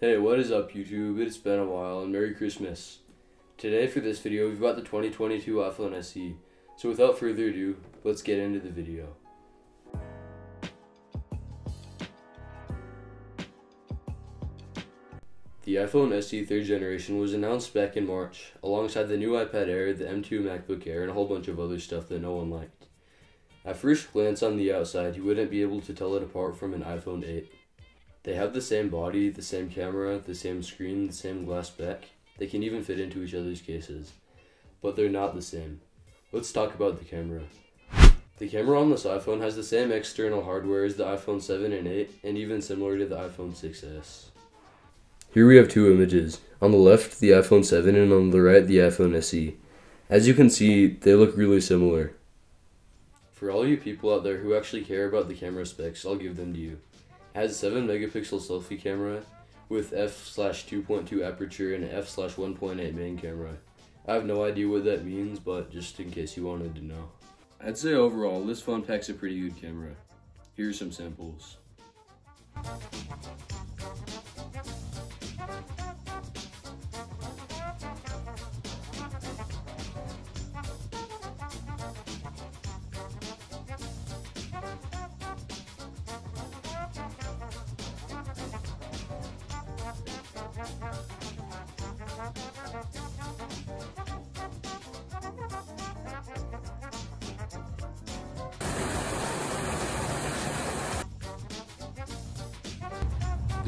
Hey, what is up YouTube? It's been a while and Merry Christmas. Today for this video we've got the 2022 iPhone SE. So without further ado, let's get into the video. The iPhone SE 3rd generation was announced back in March, alongside the new iPad Air, the M2 MacBook Air, and a whole bunch of other stuff that no one liked. At first glance on the outside, you wouldn't be able to tell it apart from an iPhone 8. They have the same body, the same camera, the same screen, the same glass back. They can even fit into each other's cases. But they're not the same. Let's talk about the camera. The camera on this iPhone has the same external hardware as the iPhone 7 and 8, and even similar to the iPhone 6s. Here we have two images. On the left, the iPhone 7, and on the right, the iPhone SE. As you can see, they look really similar. For all you people out there who actually care about the camera specs, I'll give them to you. Has 7 megapixel selfie camera with f slash 2.2 aperture and f slash 1.8 main camera. I have no idea what that means, but just in case you wanted to know. I'd say overall, this phone packs a pretty good camera. Here are some samples.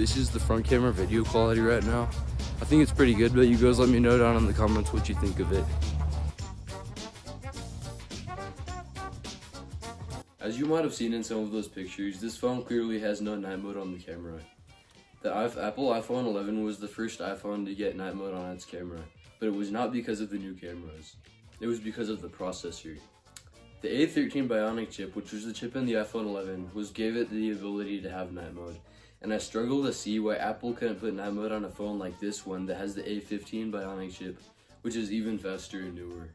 This is the front camera video quality right now. I think it's pretty good, but you guys let me know down in the comments what you think of it. As you might have seen in some of those pictures, this phone clearly has no night mode on the camera. The Apple iPhone 11 was the first iPhone to get night mode on its camera, but it was not because of the new cameras. It was because of the processor. The A13 Bionic chip, which was the chip in the iPhone 11, was gave it the ability to have night mode, and I struggle to see why Apple couldn't put night mode on a phone like this one that has the A15 Bionic chip, which is even faster and newer.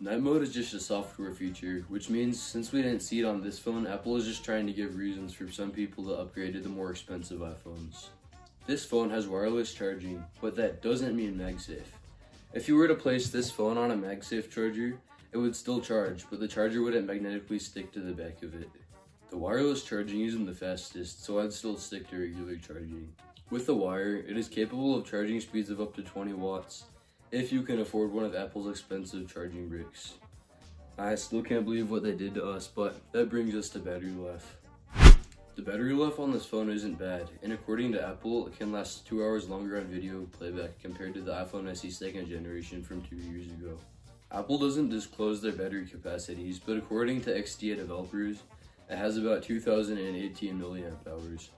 Night mode is just a software feature, which means since we didn't see it on this phone, Apple is just trying to give reasons for some people to upgrade to the more expensive iPhones. This phone has wireless charging, but that doesn't mean MagSafe. If you were to place this phone on a MagSafe charger, it would still charge, but the charger wouldn't magnetically stick to the back of it. The wireless charging isn't the fastest, so I'd still stick to regular charging. With the wire, it is capable of charging speeds of up to 20 watts, if you can afford one of Apple's expensive charging bricks. I still can't believe what they did to us, but that brings us to battery life. The battery life on this phone isn't bad, and according to Apple, it can last 2 hours longer on video playback compared to the iPhone SE second generation from 2 years ago. Apple doesn't disclose their battery capacities, but according to XDA developers, it has about 2018 milliamp hours.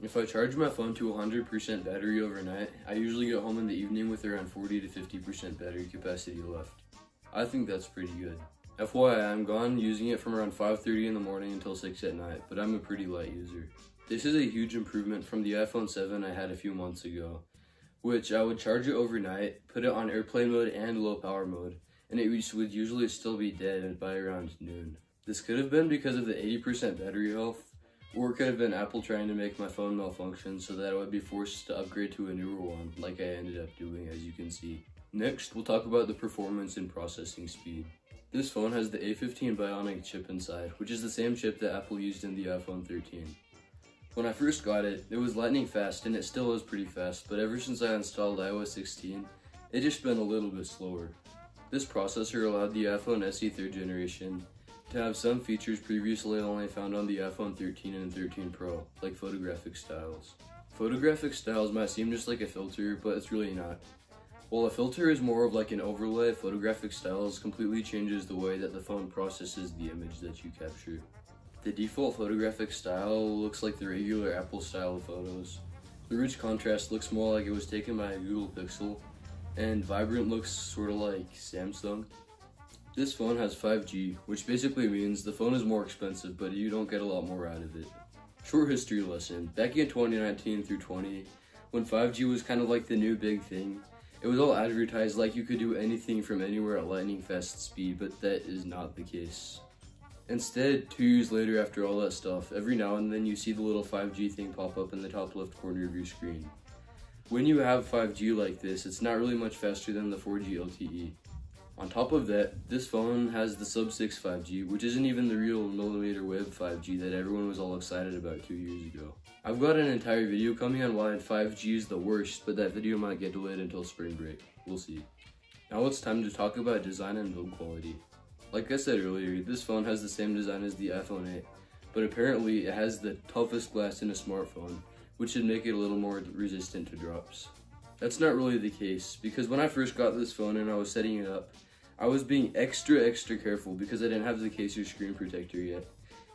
If I charge my phone to 100% battery overnight, I usually get home in the evening with around 40 to 50% battery capacity left. I think that's pretty good. FYI, I'm gone using it from around 5.30 in the morning until 6 at night, but I'm a pretty light user. This is a huge improvement from the iPhone 7 I had a few months ago, which I would charge it overnight, put it on airplane mode and low power mode, and it would usually still be dead by around noon. This could have been because of the 80% battery health, or it could have been Apple trying to make my phone malfunction so that I would be forced to upgrade to a newer one, like I ended up doing as you can see. Next, we'll talk about the performance and processing speed. This phone has the A15 Bionic chip inside, which is the same chip that Apple used in the iPhone 13. When I first got it, it was lightning fast and it still is pretty fast, but ever since I installed iOS 16, it just been a little bit slower. This processor allowed the iPhone SE 3rd generation to have some features previously only found on the iPhone 13 and 13 Pro, like photographic styles. Photographic styles might seem just like a filter, but it's really not. While a filter is more of like an overlay, photographic styles completely changes the way that the phone processes the image that you capture. The default photographic style looks like the regular Apple style of photos. The rich contrast looks more like it was taken by a Google Pixel, and vibrant looks sort of like Samsung. This phone has 5G, which basically means the phone is more expensive, but you don't get a lot more out of it. Short history lesson. Back in 2019 through 20, when 5G was kind of like the new big thing, it was all advertised like you could do anything from anywhere at lightning fast speed, but that is not the case. Instead, two years later after all that stuff, every now and then you see the little 5G thing pop up in the top left corner of your screen. When you have 5G like this, it's not really much faster than the 4G LTE. On top of that, this phone has the sub 6 5G, which isn't even the real millimeter wave 5G that everyone was all excited about two years ago. I've got an entire video coming on why 5G is the worst, but that video might get delayed until spring break. We'll see. Now it's time to talk about design and build quality. Like I said earlier, this phone has the same design as the iPhone 8, but apparently it has the toughest glass in a smartphone, which should make it a little more resistant to drops. That's not really the case, because when I first got this phone and I was setting it up, I was being extra extra careful because I didn't have the case or screen protector yet.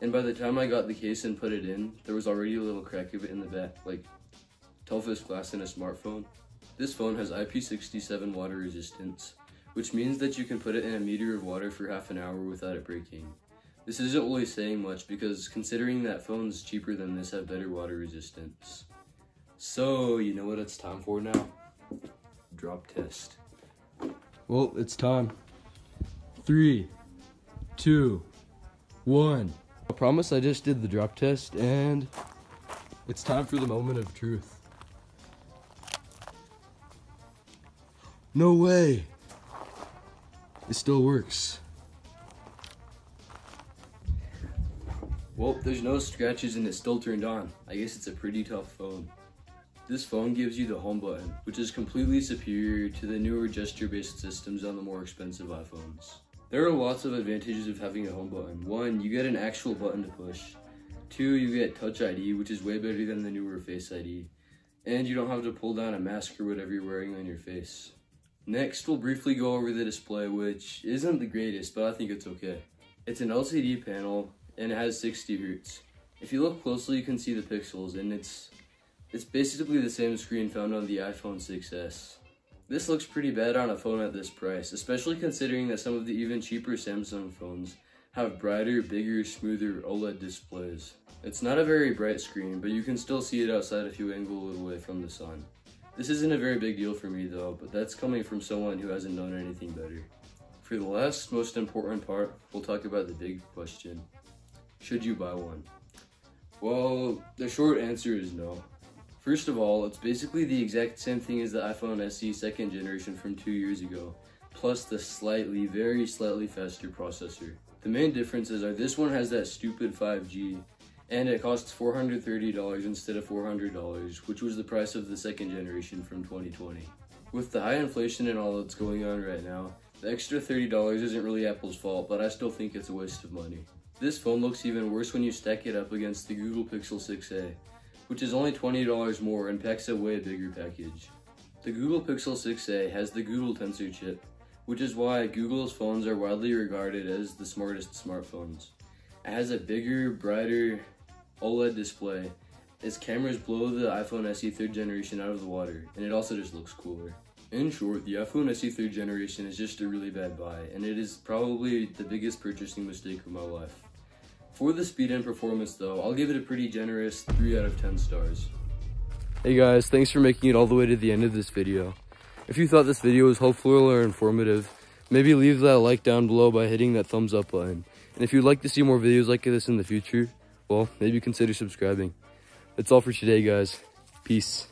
And by the time I got the case and put it in, there was already a little crack of it in the back, like toughest glass in a smartphone. This phone has IP67 water resistance, which means that you can put it in a meter of water for half an hour without it breaking. This isn't really saying much because considering that phones cheaper than this have better water resistance. So, you know what it's time for now? Drop test. Well, it's time. Three, two, one. I promise I just did the drop test and it's time for the moment of truth. No way! It still works. Well, there's no scratches and it's still turned on. I guess it's a pretty tough phone. This phone gives you the home button, which is completely superior to the newer gesture-based systems on the more expensive iPhones. There are lots of advantages of having a home button. One, you get an actual button to push. Two, you get Touch ID, which is way better than the newer Face ID. And you don't have to pull down a mask or whatever you're wearing on your face. Next, we'll briefly go over the display, which isn't the greatest, but I think it's okay. It's an LCD panel, and it has 60 Hz. If you look closely, you can see the pixels, and it's it's basically the same screen found on the iPhone 6s. This looks pretty bad on a phone at this price, especially considering that some of the even cheaper Samsung phones have brighter, bigger, smoother OLED displays. It's not a very bright screen, but you can still see it outside if you angle it away from the sun. This isn't a very big deal for me though, but that's coming from someone who hasn't known anything better. For the last most important part, we'll talk about the big question. Should you buy one? Well, the short answer is no. First of all, it's basically the exact same thing as the iPhone SE second generation from two years ago, plus the slightly, very slightly faster processor. The main differences are this one has that stupid 5G, and it costs $430 instead of $400, which was the price of the second generation from 2020. With the high inflation and all that's going on right now, the extra $30 isn't really Apple's fault, but I still think it's a waste of money. This phone looks even worse when you stack it up against the Google Pixel 6a, which is only $20 more and packs a way bigger package. The Google Pixel 6a has the Google Tensor chip, which is why Google's phones are widely regarded as the smartest smartphones. It has a bigger, brighter, OLED display. Its cameras blow the iPhone SE 3rd generation out of the water, and it also just looks cooler. In short, the iPhone SE 3rd generation is just a really bad buy, and it is probably the biggest purchasing mistake of my life. For the speed and performance though, I'll give it a pretty generous 3 out of 10 stars. Hey guys, thanks for making it all the way to the end of this video. If you thought this video was helpful or informative, maybe leave that like down below by hitting that thumbs up button. And if you'd like to see more videos like this in the future, well, maybe consider subscribing. That's all for today, guys. Peace.